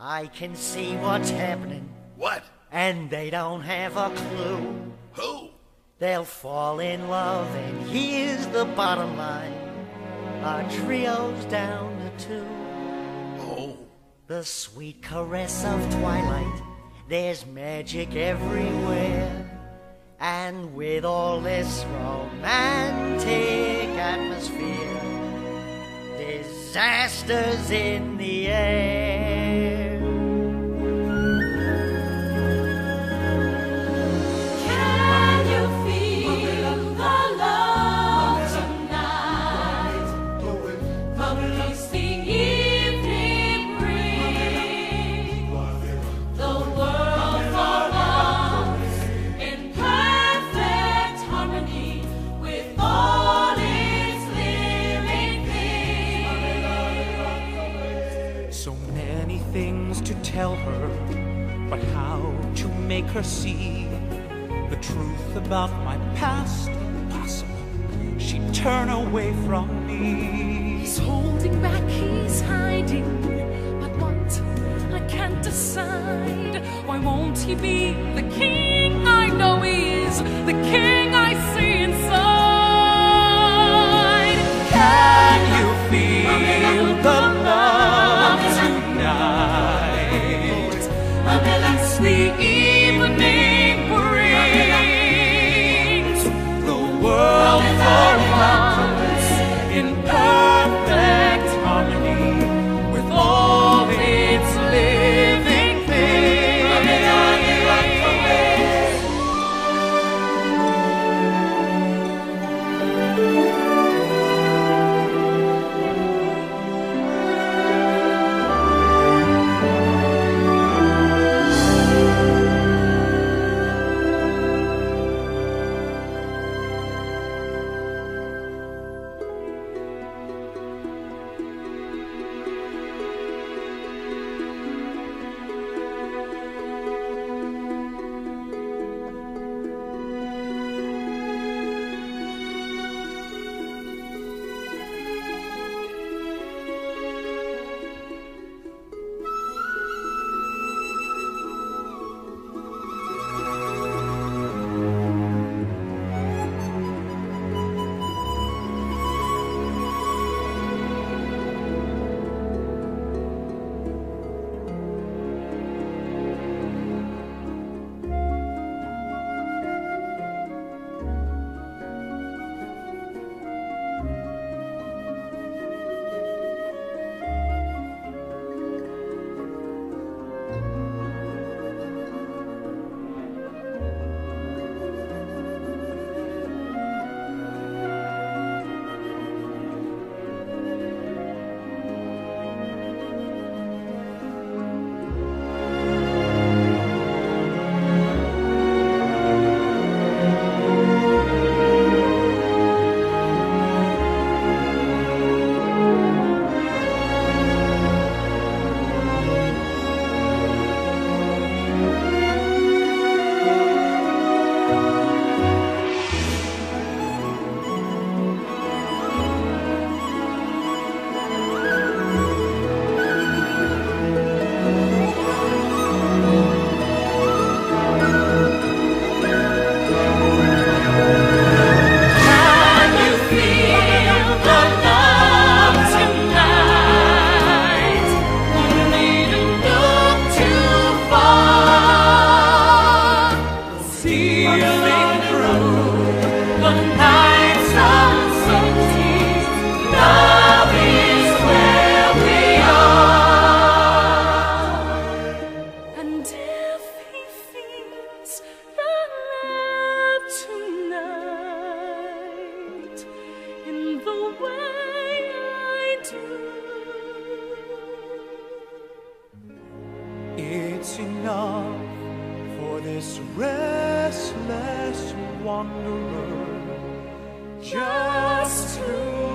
I can see what's happening, What? and they don't have a clue. Who? They'll fall in love, and here's the bottom line. Our trio's down to two. Oh. The sweet caress of twilight, there's magic everywhere. And with all this romantic atmosphere, disasters in the air. Things to tell her, but how to make her see the truth about my past? Impossible. She'd turn away from me. He's holding back, he's hiding. But what? I can't decide. Why won't he be the king I know he is? The king It's enough for this restless wanderer. Just to